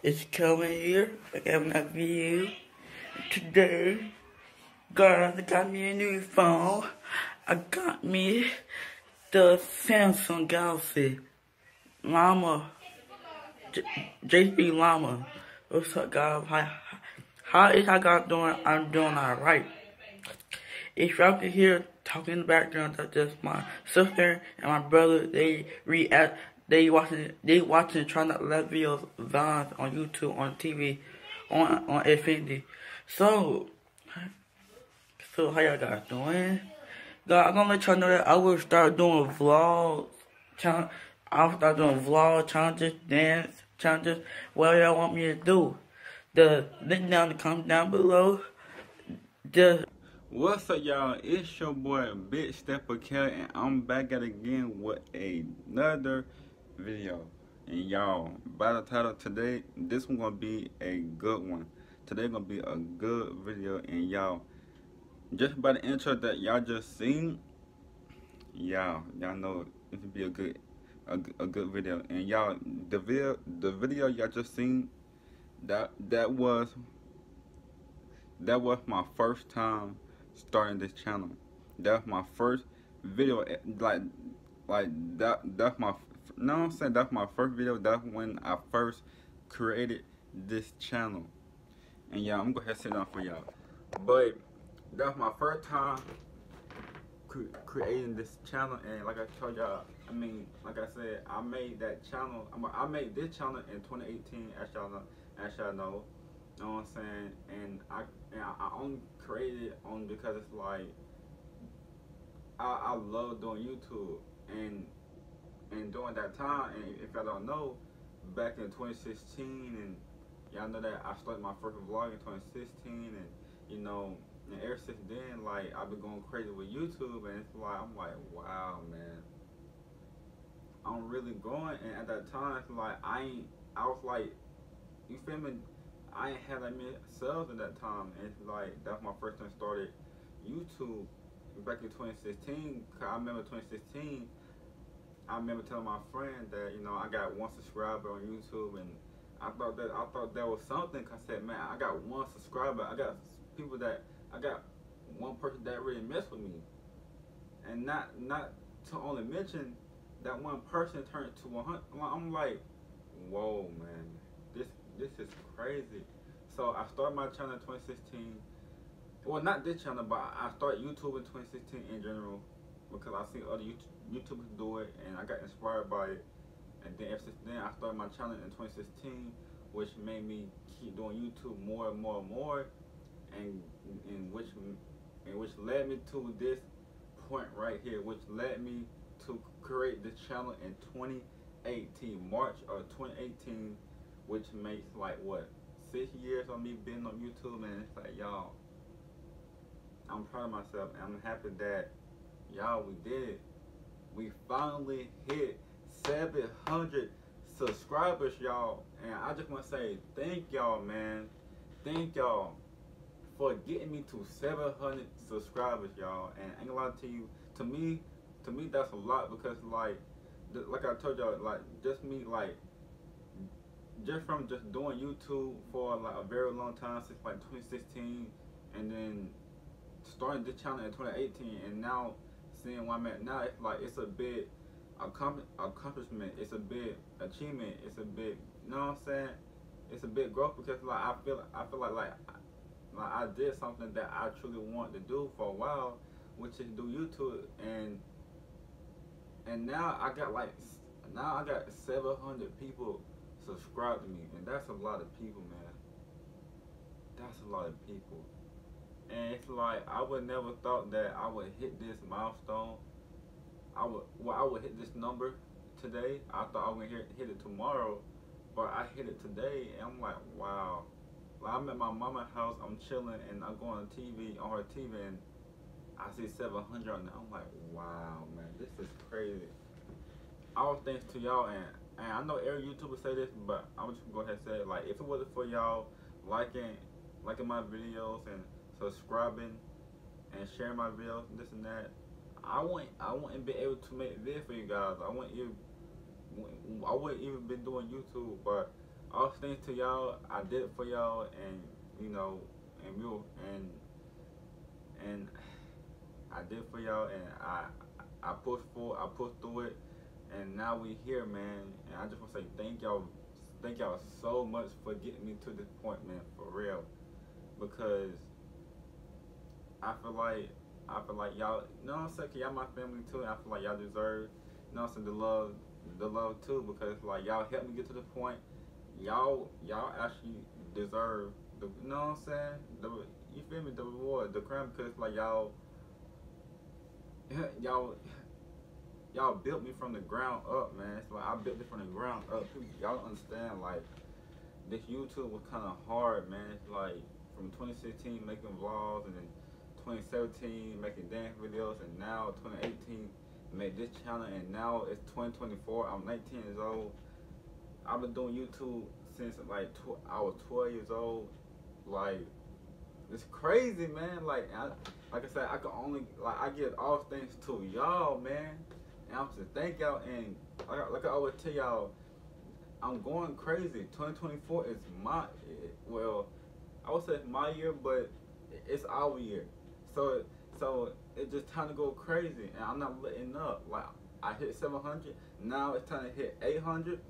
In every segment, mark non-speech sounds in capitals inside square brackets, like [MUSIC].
It's coming here. I got my video today. God got me a new phone. I got me the Samsung Galaxy Llama JP Llama. What's up, guys? How, how is I got doing? I'm doing alright. If y'all can hear talking in the background, that's just my sister and my brother. They react. They watching. They watching. Trying to let videos vines on YouTube, on TV, on on Infinity. So, so how y'all guys doing? God, I'm gonna let y'all know that I will start doing vlogs. Challenge. I'll start doing vlog challenges, dance challenges, whatever y'all want me to do. The link down the comment down below. Just What's up, y'all? It's your boy Big Stepper Kelly, and I'm back at again with another video. And y'all, by the title today, this one gonna be a good one. Today gonna be a good video, and y'all, just by the intro that y'all just seen, y'all, y'all know it will be a good, a, a good video. And y'all, the video, the video y'all just seen, that that was that was my first time starting this channel. That's my first video. eh, Like, like that. That's my. No, I'm saying that's my first video. That's when I first created this channel. And yeah, I'm gonna and sit down for y'all. But that's my first time cre- creating this channel. And like I told y'all, I mean, like I said, I made that channel. I made this channel in 2018. As y'all know, as y'all know. Know what I'm saying? And I and I, I only created it on because it's like I, I love doing YouTube and and during that time and if I don't know, back in 2016 and y'all know that I started my first vlog in 2016 and you know and ever since then like I've been going crazy with YouTube and it's like I'm like wow man I'm really growing and at that time like I ain't I was like you feel me I ain't had that many subs at that time, and it's like that's my first time started YouTube back in 2016. 'cause I remember 2016. I remember telling my friend that you know I got one subscriber on YouTube, and I thought that I thought that was something. 'cause I said, man, I got one subscriber. I got people that I got one person that really mess with me, and not not to only mention that one person turned to 100. I'm like, whoa, man, this this is crazy. So I started my channel in 2016. Well, not this channel, but I started YouTube in 2016 in general because I seen other YouTube, YouTubers do it and I got inspired by it. And then ever since then, I started my channel in 2016, which made me keep doing YouTube more and more and more, and and which and which led me to this point right here, which led me to create this channel in 2018, March of 2018 which makes like what six years of me being on YouTube, and it's like y'all, I'm proud of myself, and I'm happy that y'all we did it. We finally hit 700 subscribers, y'all, and I just want to say thank y'all, man. Thank y'all for getting me to 700 subscribers, y'all. And I ain't gonna lie to you, to me, to me that's a lot because like, like I told y'all, like just me like just from just doing YouTube for like a very long time since like 2016, and then starting this channel in 2018, and now seeing where I'm at now, it's like it's a big accom- accomplishment. It's a big achievement. It's a big, you know what I'm saying? It's a big growth because like I feel I feel like like like I did something that I truly wanted to do for a while, which is do YouTube, and and now I got like now I got 700 people subscribe to me, and that's a lot of people, man. That's a lot of people, and it's like I would never thought that I would hit this milestone. I would well, I would hit this number today. I thought I would hit, hit it tomorrow, but I hit it today, and I'm like, wow. Like I'm at my mama's house, I'm chilling, and I'm going on TV on her TV, and I see 700 on there. I'm like, wow, man, this is crazy. All thanks to y'all, and and I know every YouTuber say this, but I'm just gonna go ahead and say it. Like, if it wasn't for y'all liking, liking my videos and subscribing and sharing my videos, and this and that, I wouldn't, I wouldn't be able to make videos for you guys. I wouldn't even, I wouldn't even been doing YouTube. But all thanks to y'all. I did it for y'all, and you know, and we and and I did for y'all, and I I pushed for I pushed through it, and now we here, man. And I just want to say thank y'all, thank y'all so much for getting me to this point, man, for real, because I feel like I feel like y'all, you know what I'm saying? Y'all my family too, and I feel like y'all deserve, you know what I'm saying, the love, the love too, because like y'all helped me get to the point. Y'all, y'all actually deserve the, you know what I'm saying? The, you feel me? The reward, the crown, because like y'all, [LAUGHS] y'all, y'all built me from the ground up, man. It's like I built it from the ground up. Y'all understand? Like this YouTube was kind of hard, man. Like from 2016 making vlogs and then 2017 making dance videos and now 2018 made this channel and now it's 2024 i'm 19 years old. I've been doing youtube since like i was 12 years old. Like it's crazy man. Like I, like i said i can only like i get all thanks to y'all man. And i'm just thank y'all. And like, like i always tell y'all i'm going crazy. 2024 is my eh, well i would say my year but it's our year so so it's just time to go crazy, and I'm not letting up. Like I hit 700, now it's time to hit 800,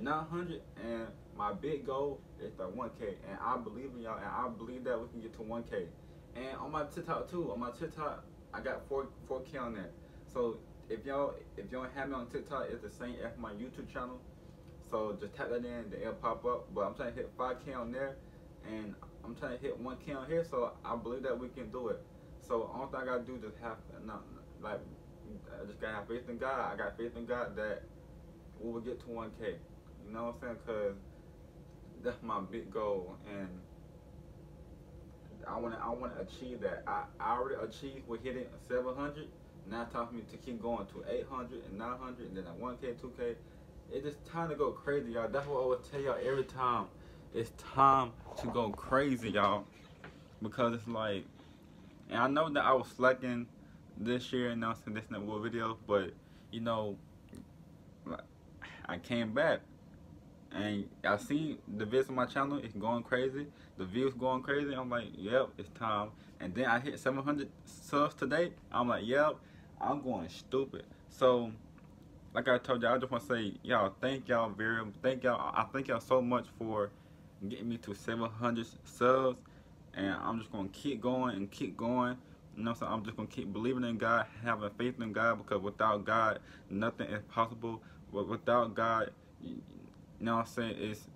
900, and my big goal is the 1K. And I believe in y'all, and I believe that we can get to 1K. And on my TikTok too, on my TikTok, I got 4 4K on there. So if y'all if y'all have me on TikTok, it's the same as my YouTube channel. So just tap that in, it'll pop up. But I'm trying to hit 5K on there, and I'm trying to hit 1K on here. So I believe that we can do it. So all thing I gotta do is have not like I just gotta have faith in God. I got faith in God that we will get to 1K. You know what I'm saying? Cause that's my big goal, and I wanna I wanna achieve that. I, I already achieved with hitting 700. Now it's time for me to keep going to 800 and 900, and then at 1K, 2K. It's just time to go crazy, y'all. That's what I would tell y'all every time. It's time to go crazy, y'all, because it's like and I know that I was slacking this year and announcing this network video, but you know, I came back and I see the vids on my channel is going crazy, the views going crazy. I'm like, yep, it's time. And then I hit 700 subs today. I'm like, yep, I'm going stupid. So, like I told y'all, I just want to say, y'all, thank y'all very, thank y'all. I thank y'all so much for getting me to 700 subs and I'm just gonna keep going and keep going. You know, so I'm just gonna keep believing in God, having faith in God, because without God, nothing is possible. But without God, you know what I'm saying? It's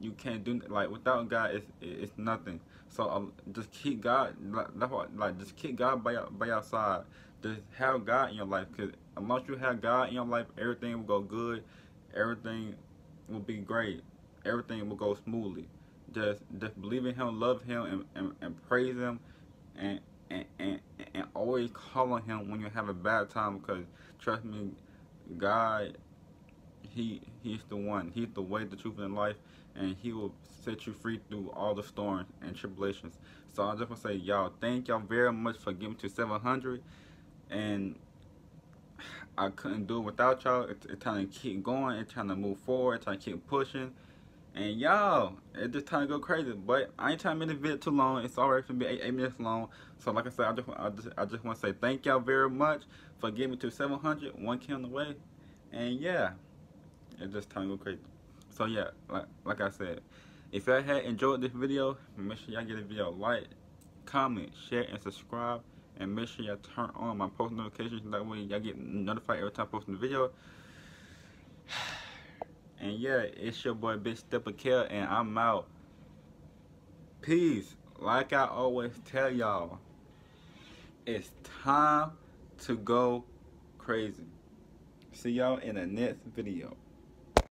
you can't do like without God, it's it's nothing. So um, just keep God, like, like just keep God by by your side. Just have God in your life, cause unless you have God in your life, everything will go good. Everything will be great. Everything will go smoothly just just believe in him, love him, and, and, and praise him, and, and and and always call on him when you have a bad time. Because trust me, God, he he's the one. He's the way, the truth, and life, and he will set you free through all the storms and tribulations. So I just want to say, y'all, thank y'all very much for getting to 700, and I couldn't do it without y'all. It's, it's time to keep going. It's time to move forward. It's time to keep pushing. And y'all, it just time to go crazy. But I ain't trying to make the video too long. It's already gonna be eight, eight minutes long. So like I said, I just I just I just want to say thank y'all very much for getting me to 700, 1K on the way. And yeah, it's just time to go crazy. So yeah, like like I said, if y'all had enjoyed this video, make sure y'all give the video a like, comment, share, and subscribe. And make sure y'all turn on my post notifications. That way y'all get notified every time I post a video. And yeah, it's your boy Big Steppa Kill, and I'm out. Peace. Like I always tell y'all, it's time to go crazy. See y'all in the next video.